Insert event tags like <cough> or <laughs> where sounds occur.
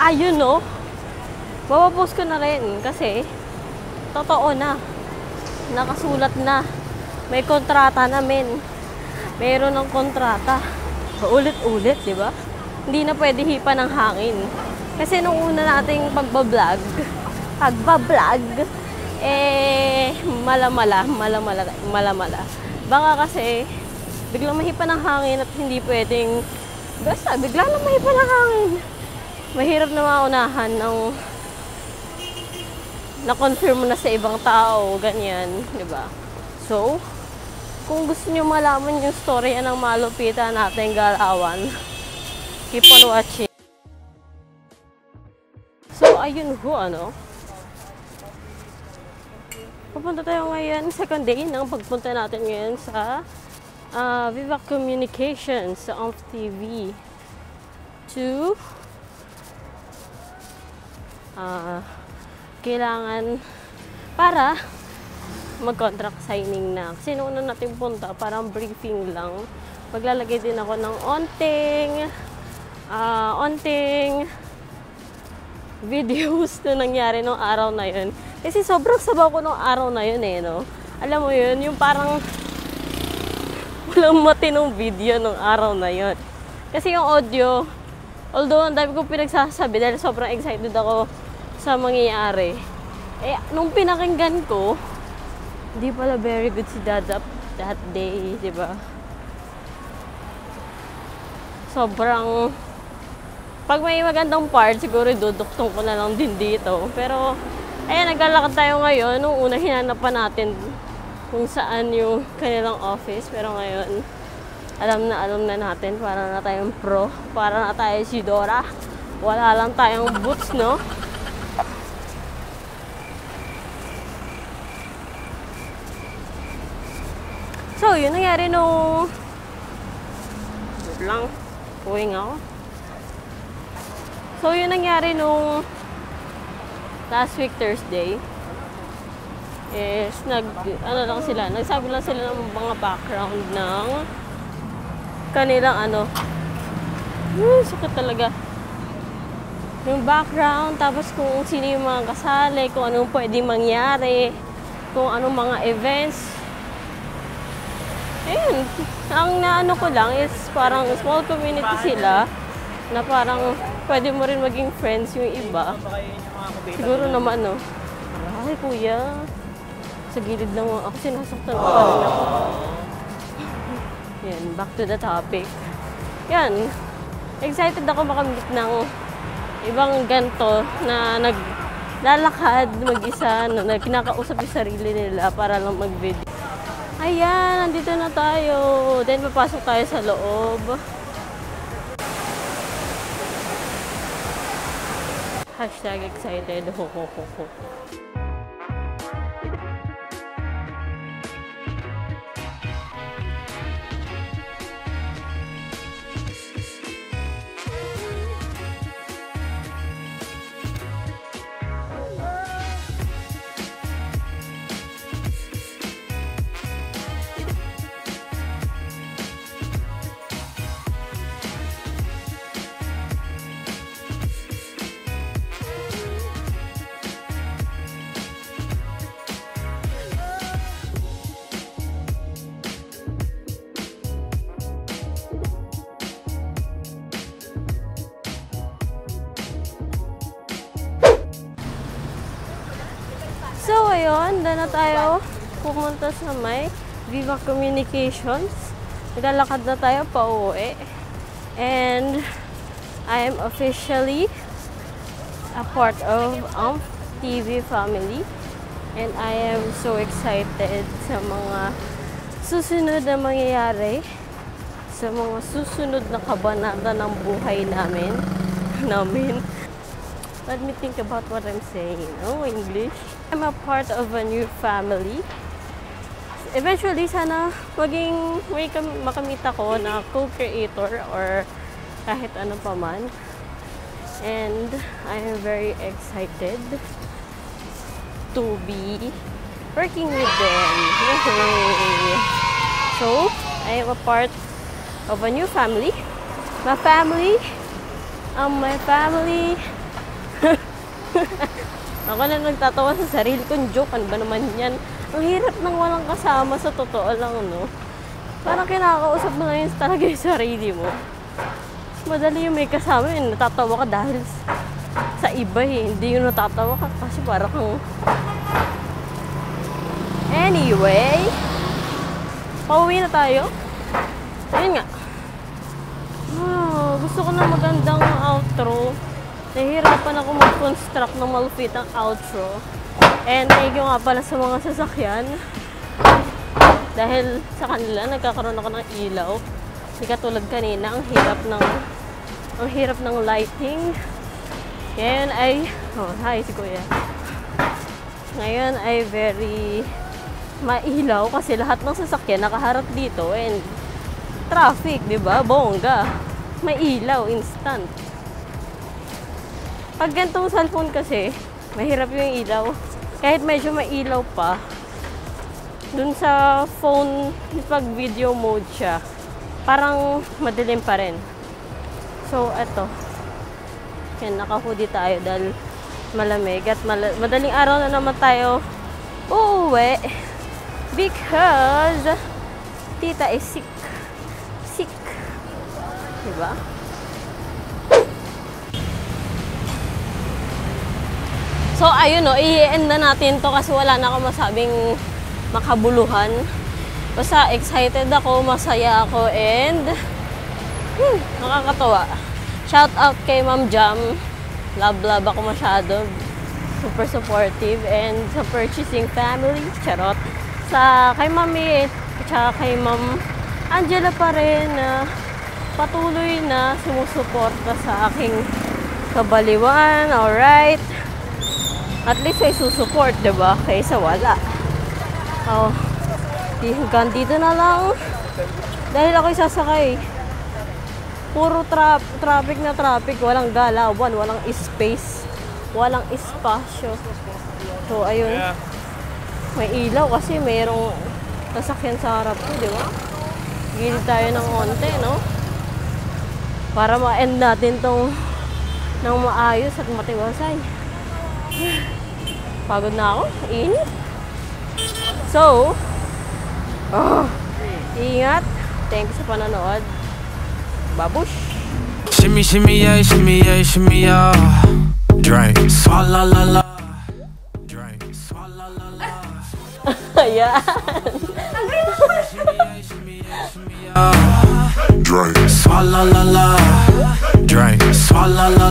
ayun no, mapapost ko na rin kasi totoo na. Nakasulat na. May kontrata na men. Meron ng kontrata. Ulit-ulit, di ba? Hindi na pwede hipa ng hangin. Kasi nung una nating pagbablog, <laughs> pagbablog, eh, malamala, malamala, malamala. Baka kasi, biglang mahipa ng hangin at hindi pwedeng, basta, bigla lang mahipa ng hangin. Mahirap na maunahan ng na-confirm mo na sa ibang tao, ganyan, di ba? So, kung gusto nyo malaman yung story ng malupitan natin galawan, keep on watching. So, ayun ho, ano? Pupunta tayo ngayon, second day ng pagpunta natin ngayon sa uh, Viva Communications sa OMF TV to uh, kailangan para mag-contract signing na. Kasi noon na natin punta, parang briefing lang. Maglalagay din ako ng onting, uh, onting videos na nangyari nung araw na yun. Kasi sobrang sabaw ko nung araw na yun eh, no? Alam mo yun, yung parang walang matinong video nung araw na yun. Kasi yung audio, although ang dami kong pinagsasabi dahil sobrang excited ako sa mangyayari. Eh, nung pinakinggan ko, hindi pala very good si Dada that day, di ba? Sobrang, pag may magandang part, siguro duduktong ko na lang din dito. Pero, ayan, naglalakad tayo ngayon. Nung una, hinanap pa natin kung saan yung kanilang office. Pero ngayon, alam na alam na natin. Para na tayong pro. Para na tayo si Dora. Wala lang tayong boots, no? So, yun nangyari nung... Wait lang. Uwing ako. So, yun nangyari nung last week Thursday. Is, nag, ano lang sila, nagsabi lang sila ng mga background ng kanilang ano. Hmm, sakit talaga. Yung background, tapos kung sino yung mga kasali, kung anong pwede mangyari, kung anong mga events, Ayun, ang naano ko lang is parang small community sila na parang pwede mo rin maging friends yung iba. Siguro naman, no? Ay, kuya. Sa gilid lang ako sinasaktan ko pa rin ako. Yan, back to the topic. Yan, excited ako makamit ng ibang ganto na naglalakad mag-isa, no, na kinakausap yung sarili nila para lang mag-video. Ayan, nandito na tayo. Then, papasok tayo sa loob. Hashtag excited. Ho, ho, ho, ho. So, ayun, doon na tayo pumunta sa may Viva Communications. Naglalakad na tayo pa uwi. And I am officially a part of UMF TV family. And I am so excited sa mga susunod na mangyayari sa mga susunod na kabanata ng buhay namin. <laughs> namin. Let me think about what I'm saying. Oh, English. I'm a part of a new family. Eventually, sana maging may kam- makamit ako na co-creator or kahit ano pa man. And I am very excited to be working with them. Yay! <laughs> So, I am a part of a new family. My family and my family. <laughs> Ako na nagtatawa sa sarili kong joke. Ano ba naman yan? Ang hirap nang walang kasama sa totoo lang, no? Parang kinakausap mo lang yung talaga yung sarili mo. Madali yung may kasama yun. Natatawa ka dahil sa iba eh. Hindi yung natatawa ka kasi parang kang... Anyway, pauwi na tayo. Ayun nga. Ah, gusto ko na magandang outro. Nahihirapan ako mag-construct ng malupitang outro. And thank you nga pala sa mga sasakyan. Dahil sa kanila, nagkakaroon ako ng ilaw. Hindi katulad kanina, ang hirap ng ang hirap ng lighting. Ngayon ay, oh, hi si Kuya. Ngayon ay very mailaw kasi lahat ng sasakyan nakaharap dito and traffic, di ba? Bongga. May ilaw, instant. Pag ganitong cellphone kasi, mahirap yung ilaw. Kahit medyo mailaw pa, dun sa phone, pag video mode siya, parang madilim pa rin. So, eto. Yan, naka-hoodie tayo dahil malamig at mala- madaling araw na naman tayo uuwi because tita is sick. Sick. Diba? So, ayun o, i-end na natin to kasi wala na ako masabing makabuluhan. Basta excited ako, masaya ako, and hmm, nakakatawa. Shout out kay Ma'am Jam. Love, love ako masyado. Super supportive. And sa purchasing family, charot. Sa kay Mami, tsaka kay Ma'am Angela pa rin na patuloy na sumusuporta sa aking kabaliwan. Alright. At least ay susuport, di ba? Kaysa wala. Oh, di, hanggang dito na lang. Dahil ako'y sasakay. Puro tra- traffic na traffic. Walang galawan, walang space. Walang espasyo. So, ayun. May ilaw kasi mayroong sasakyan sa harap ko, di ba? Gilid tayo ng konti, no? Para ma-end natin tong ng maayos at matiwasay. Pagod na ako. Init. So, oh, ingat. Thank you sa panonood. Babush! Shimmy, shimmy, yeah, shimmy, yeah, shimmy, yeah. Drink. Swalla la la. Drink. Swalla la <laughs> la. Ayan. Yeah, shimmy, yeah, shimmy, yeah. Drink. Swalla la la. Drink. Swalla la